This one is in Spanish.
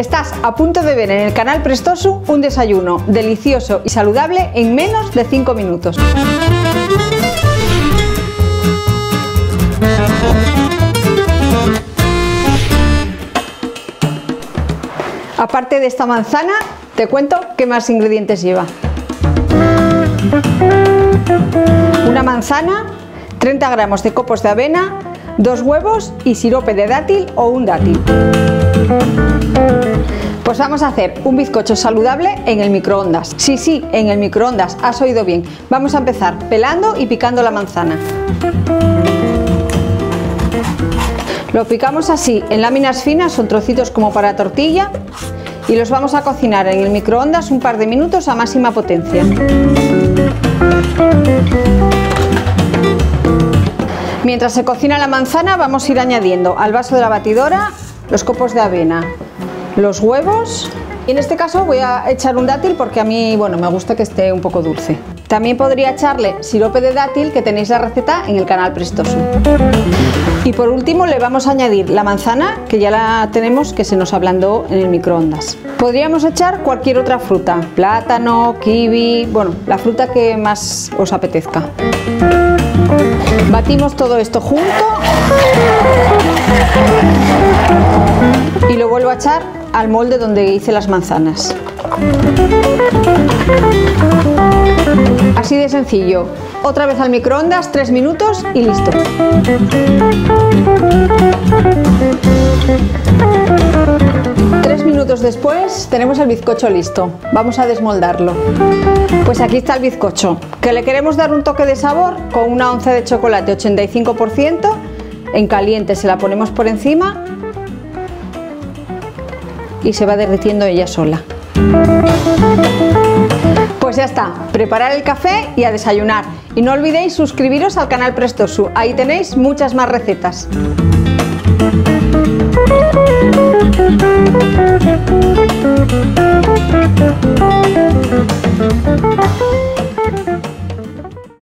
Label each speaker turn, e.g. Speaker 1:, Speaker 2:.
Speaker 1: Estás a punto de ver en el canal Prestosu un desayuno delicioso y saludable en menos de 5 minutos. Aparte de esta manzana, te cuento qué más ingredientes lleva. Una manzana, 30 gramos de copos de avena, dos huevos y sirope de dátil o un dátil. Pues vamos a hacer un bizcocho saludable en el microondas. Sí, sí, en el microondas, has oído bien. Vamos a empezar pelando y picando la manzana. Lo picamos así en láminas finas, son trocitos como para tortilla y los vamos a cocinar en el microondas un par de minutos a máxima potencia. Mientras se cocina la manzana vamos a ir añadiendo al vaso de la batidora los copos de avena, los huevos y en este caso voy a echar un dátil porque a mí bueno, me gusta que esté un poco dulce. También podría echarle sirope de dátil que tenéis la receta en el canal Prestoso. Y por último le vamos a añadir la manzana que ya la tenemos que se nos ablandó en el microondas. Podríamos echar cualquier otra fruta, plátano, kiwi, bueno, la fruta que más os apetezca. Batimos todo esto junto y lo vuelvo a echar al molde donde hice las manzanas. Así de sencillo. Otra vez al microondas, 3 minutos y listo. Tres minutos después tenemos el bizcocho listo. Vamos a desmoldarlo. Pues aquí está el bizcocho. Que le queremos dar un toque de sabor con una once de chocolate 85%. En caliente se la ponemos por encima y se va derritiendo ella sola. Pues ya está, preparar el café y a desayunar. Y no olvidéis suscribiros al canal Prestosu, ahí tenéis muchas más recetas.